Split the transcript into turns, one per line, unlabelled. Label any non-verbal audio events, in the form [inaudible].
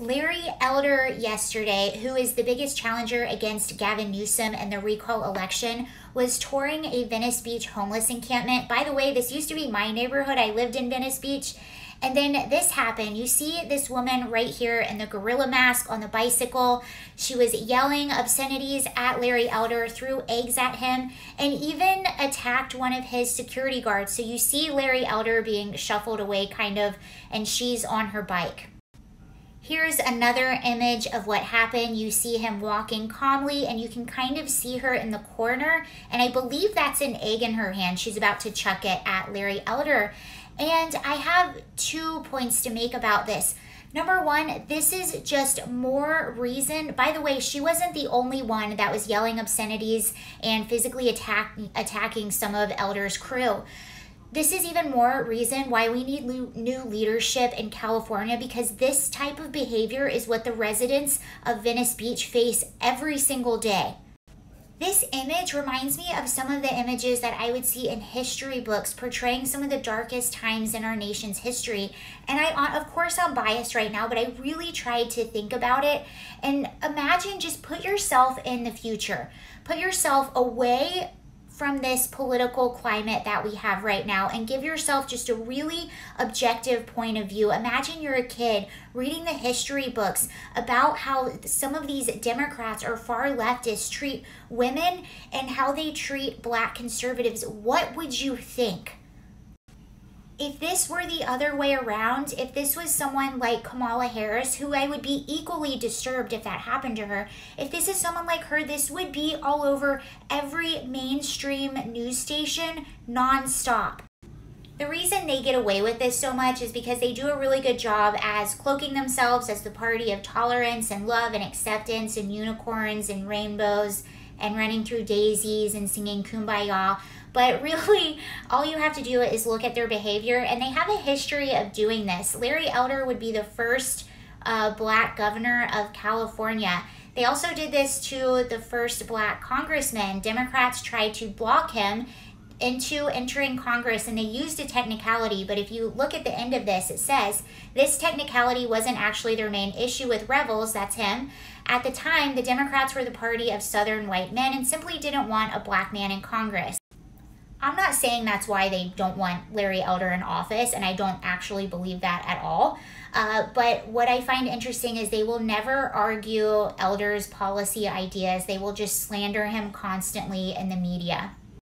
Larry Elder yesterday, who is the biggest challenger against Gavin Newsom in the recall election, was touring a Venice Beach homeless encampment. By the way, this used to be my neighborhood. I lived in Venice Beach. And then this happened. You see this woman right here in the gorilla mask on the bicycle. She was yelling obscenities at Larry Elder, threw eggs at him, and even attacked one of his security guards. So you see Larry Elder being shuffled away, kind of, and she's on her bike. Here's another image of what happened. You see him walking calmly and you can kind of see her in the corner. And I believe that's an egg in her hand. She's about to chuck it at Larry Elder. And I have two points to make about this. Number one, this is just more reason. By the way, she wasn't the only one that was yelling obscenities and physically attack, attacking some of Elder's crew. This is even more reason why we need new leadership in California because this type of behavior is what the residents of Venice Beach face every single day. This image reminds me of some of the images that I would see in history books portraying some of the darkest times in our nation's history. And I, of course, I'm biased right now, but I really tried to think about it and imagine just put yourself in the future. Put yourself away from this political climate that we have right now and give yourself just a really objective point of view. Imagine you're a kid reading the history books about how some of these Democrats or far leftists treat women and how they treat black conservatives. What would you think? If this were the other way around, if this was someone like Kamala Harris, who I would be equally disturbed if that happened to her, if this is someone like her, this would be all over every mainstream news station nonstop. The reason they get away with this so much is because they do a really good job as cloaking themselves as the party of tolerance and love and acceptance and unicorns and rainbows and running through daisies and singing kumbaya but really, [laughs] all you have to do is look at their behavior, and they have a history of doing this. Larry Elder would be the first uh, black governor of California. They also did this to the first black congressman. Democrats tried to block him into entering Congress and they used a technicality, but if you look at the end of this, it says this technicality wasn't actually their main issue with Revels, that's him. At the time, the Democrats were the party of Southern white men and simply didn't want a black man in Congress. I'm not saying that's why they don't want Larry Elder in office, and I don't actually believe that at all. Uh, but what I find interesting is they will never argue Elder's policy ideas, they will just slander him constantly in the media.